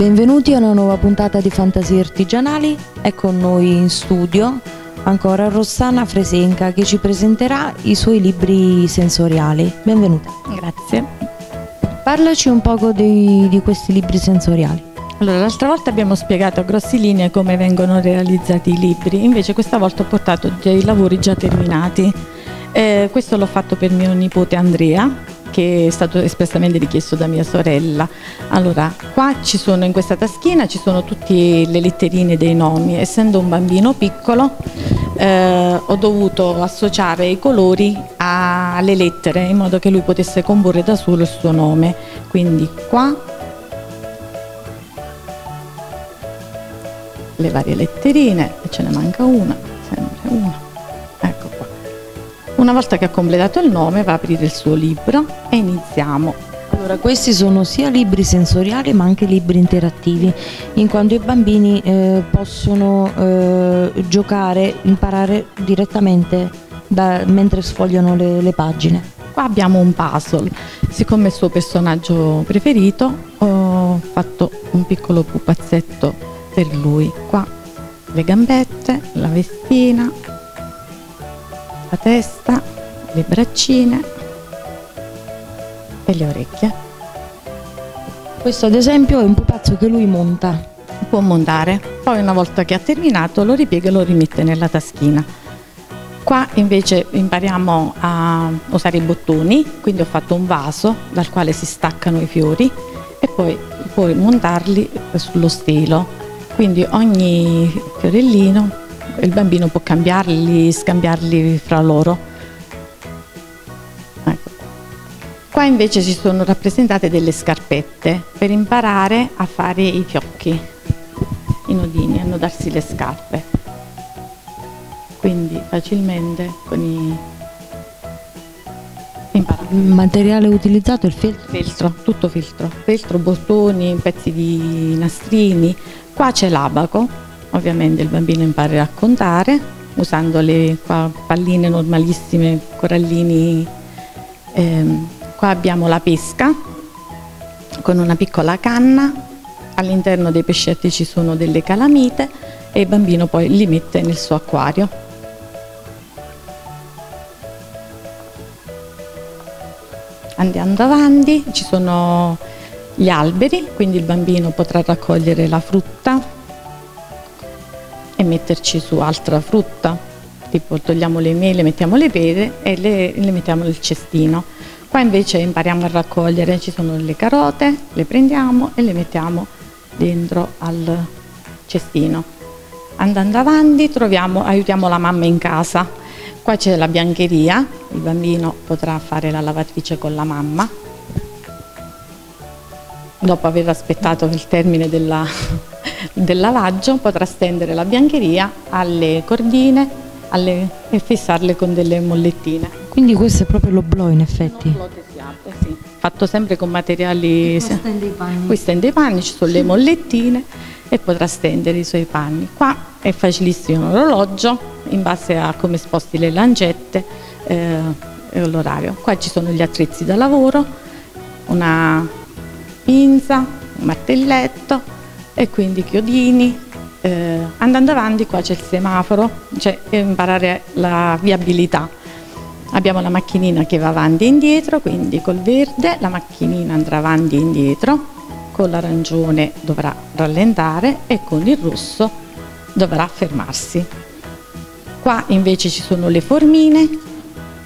Benvenuti a una nuova puntata di Fantasie Artigianali. È con noi in studio ancora Rossana Fresenca che ci presenterà i suoi libri sensoriali. Benvenuta. Grazie. Parlaci un poco di, di questi libri sensoriali. Allora, l'altra volta abbiamo spiegato a grossi linee come vengono realizzati i libri, invece questa volta ho portato dei lavori già terminati. Eh, questo l'ho fatto per mio nipote Andrea, che è stato espressamente richiesto da mia sorella. Allora, qua ci sono in questa taschina ci sono tutte le letterine dei nomi. Essendo un bambino piccolo, eh, ho dovuto associare i colori alle lettere in modo che lui potesse comporre da solo il suo nome. Quindi qua le varie letterine, ce ne manca una, sempre una. Una volta che ha completato il nome va a aprire il suo libro e iniziamo. Allora, questi sono sia libri sensoriali ma anche libri interattivi, in quanto i bambini eh, possono eh, giocare, imparare direttamente da, mentre sfogliano le, le pagine. Qua abbiamo un puzzle, siccome è il suo personaggio preferito ho fatto un piccolo pupazzetto per lui. Qua le gambette, la vestina, la testa, le braccine e le orecchie. Questo ad esempio è un pupazzo che lui monta. Può montare, poi una volta che ha terminato lo ripiega e lo rimette nella taschina. Qua invece impariamo a usare i bottoni, quindi ho fatto un vaso dal quale si staccano i fiori e poi puoi montarli sullo stelo. Quindi ogni fiorellino il bambino può cambiarli, scambiarli fra loro. Ecco. Qua invece ci sono rappresentate delle scarpette per imparare a fare i fiocchi, i nodini, a nodarsi le scarpe. Quindi facilmente con i il materiale utilizzato è il filtro? Filtro, tutto filtro. Filtro, bottoni, pezzi di nastrini. Qua c'è l'abaco Ovviamente il bambino impara a contare usando le palline normalissime, corallini. Eh, qua abbiamo la pesca con una piccola canna, all'interno dei pescetti ci sono delle calamite e il bambino poi li mette nel suo acquario. Andando avanti ci sono gli alberi, quindi il bambino potrà raccogliere la frutta, metterci su altra frutta, tipo togliamo le mele, mettiamo le pere e le, le mettiamo nel cestino. Qua invece impariamo a raccogliere, ci sono le carote, le prendiamo e le mettiamo dentro al cestino. Andando avanti troviamo, aiutiamo la mamma in casa. Qua c'è la biancheria, il bambino potrà fare la lavatrice con la mamma. Dopo aver aspettato il termine della, del lavaggio potrà stendere la biancheria alle cordine alle, e fissarle con delle mollettine. Quindi questo è proprio l'oblò in effetti? L'oblò tesiato, sì. Fatto sempre con materiali... Qui stende i panni. Qui stende i panni, ci sono le mollettine e potrà stendere i suoi panni. Qua è facilissimo l'orologio in base a come sposti le lancette eh, e l'orario. Qua ci sono gli attrezzi da lavoro, una pinza, un martelletto, e quindi chiodini. Eh, andando avanti qua c'è il semaforo, cioè imparare la viabilità. Abbiamo la macchinina che va avanti e indietro, quindi col verde la macchinina andrà avanti e indietro, con l'arancione dovrà rallentare e con il rosso dovrà fermarsi. Qua invece ci sono le formine,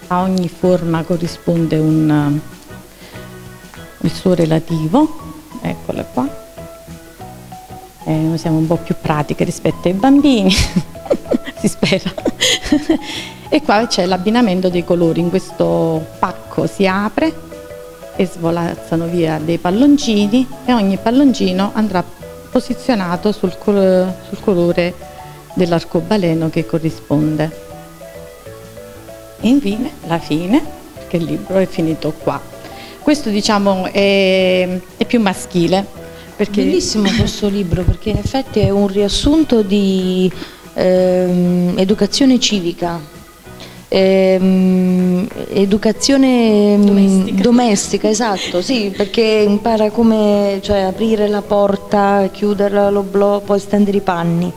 a ogni forma corrisponde un, il suo relativo, eccole qua eh, siamo un po' più pratiche rispetto ai bambini, si spera. e qua c'è l'abbinamento dei colori, in questo pacco si apre e svolazzano via dei palloncini e ogni palloncino andrà posizionato sul, col sul colore dell'arcobaleno che corrisponde. E infine la fine, perché il libro è finito qua. Questo diciamo è, è più maschile, perché... Bellissimo questo libro perché in effetti è un riassunto di ehm, educazione civica ehm, educazione mm, Domestica. domestica, esatto, sì, perché impara come cioè, aprire la porta, chiuderla, l'oblò, poi stendere i panni.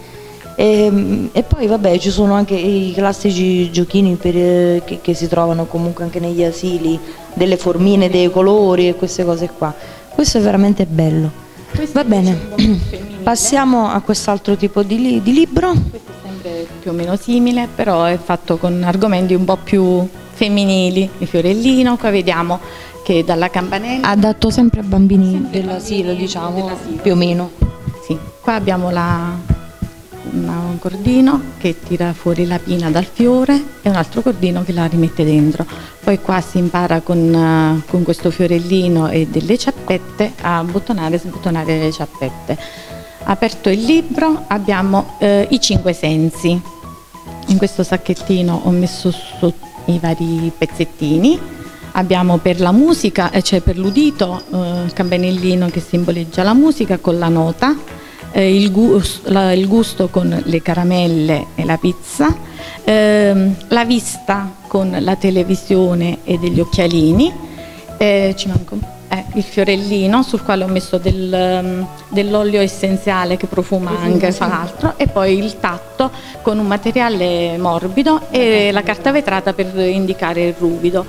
E, e poi vabbè ci sono anche i classici giochini per, eh, che, che si trovano comunque anche negli asili, delle formine, dei colori e queste cose qua. Questo è veramente bello. Va bene, passiamo a quest'altro tipo di, li- di libro. Questo è sempre più o meno simile, però è fatto con argomenti un po' più femminili. Il fiorellino, qua vediamo che dalla campanella... Adatto sempre a bambini dell'asilo, diciamo, dell'asilo. più o meno. Sì, qua abbiamo la- un cordino che tira fuori la pina dal fiore e un altro cordino che la rimette dentro. Poi qua si impara con, eh, con questo fiorellino e delle ciappette a buttonare e sbuttonare le ciappette. Aperto il libro abbiamo eh, i cinque sensi. In questo sacchettino ho messo i vari pezzettini. Abbiamo per la musica, eh, cioè per l'udito, eh, il campanellino che simboleggia la musica con la nota, eh, il, gus- la- il gusto con le caramelle e la pizza, ehm, la vista con la televisione e degli occhialini, eh, ci manca un- eh, il fiorellino sul quale ho messo del, ehm, dell'olio essenziale che profuma anche fra l'altro e poi il tatto con un materiale morbido e la carta vetrata per indicare il ruvido.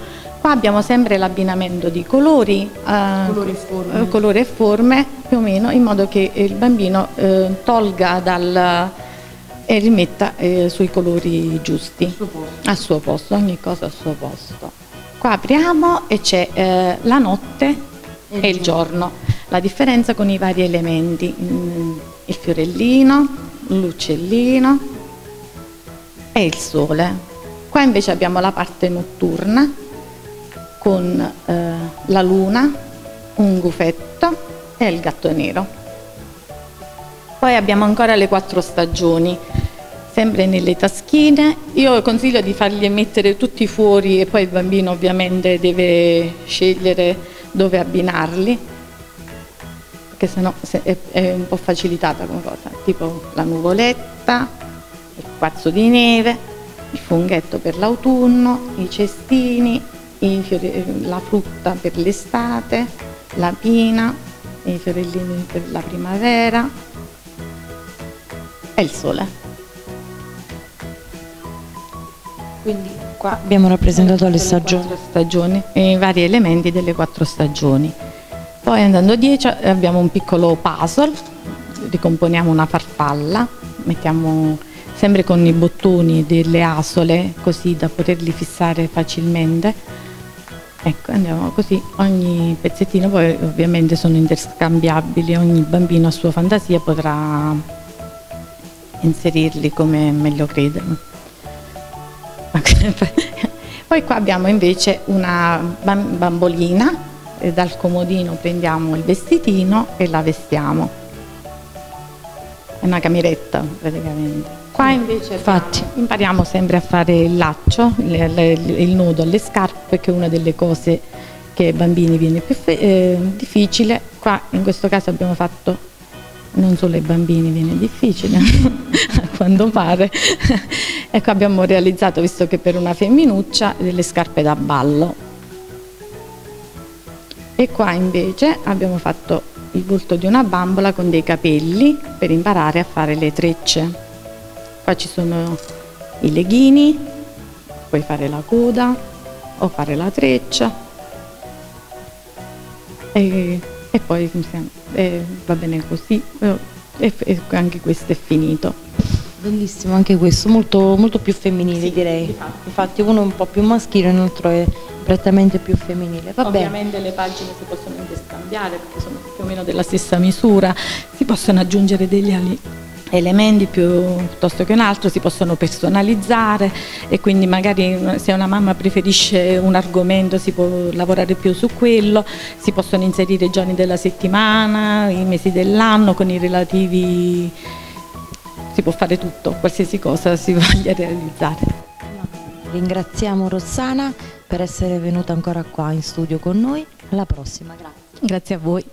Qua abbiamo sempre l'abbinamento di colori, eh, eh, colori e forme più o meno in modo che il bambino eh, tolga dal e rimetta sui colori giusti. Al suo posto, ogni cosa al suo posto. Qua apriamo e c'è la notte e il giorno, la differenza con i vari elementi, mm, il fiorellino, l'uccellino e il sole. Qua invece abbiamo la parte notturna con eh, la luna, un gufetto e il gatto nero. Poi abbiamo ancora le quattro stagioni, sempre nelle taschine. Io consiglio di farli mettere tutti fuori e poi il bambino ovviamente deve scegliere dove abbinarli, perché sennò se- è, un po' facilitata come cosa, tipo la nuvoletta, il pazzo di neve, il funghetto per l'autunno, i cestini, la frutta per l'estate, la pina, i fiorellini per la primavera e il sole. Quindi qua abbiamo rappresentato le stagioni. stagioni, i vari elementi delle quattro stagioni. Poi andando a 10 abbiamo un piccolo puzzle, ricomponiamo una farfalla, mettiamo sempre con i bottoni delle asole così da poterli fissare facilmente. Ecco, andiamo così, ogni pezzettino poi ovviamente sono interscambiabili, ogni bambino a sua fantasia potrà inserirli come meglio crede. Poi qua abbiamo invece una bam- bambolina, dal comodino prendiamo il vestitino e la vestiamo. È una cameretta praticamente. Qua invece infatti. impariamo sempre a fare il laccio, il, nudo alle scarpe, che è una delle cose che ai bambini viene più eh, difficile. Qua in questo caso abbiamo fatto non solo ai bambini viene difficile, a quanto pare. ecco, abbiamo realizzato, visto che per una femminuccia, delle scarpe da ballo. E qua invece abbiamo fatto il volto di una bambola con dei capelli per imparare a fare le trecce. Qua ci sono i leghini, puoi fare la coda o fare la treccia. E, e poi eh, va bene così. E, e anche questo è finito. Bellissimo anche questo, molto, molto più femminile Sì, direi. difatti. Infatti uno è un po' più maschile, l'altro è prettamente più femminile. Va bene. Ovviamente le pagine si possono interscambiare perché sono più o meno della stessa misura, si possono aggiungere degli ali- elementi più- piuttosto che un altro, si possono personalizzare e quindi magari se una mamma preferisce un argomento si può lavorare più su quello, si possono inserire i giorni della settimana, i mesi dell'anno con i relativi... si può fare tutto, qualsiasi cosa si voglia realizzare. Ringraziamo Rossana per essere venuta ancora qua in studio con noi. Alla prossima, grazie. Grazie a voi.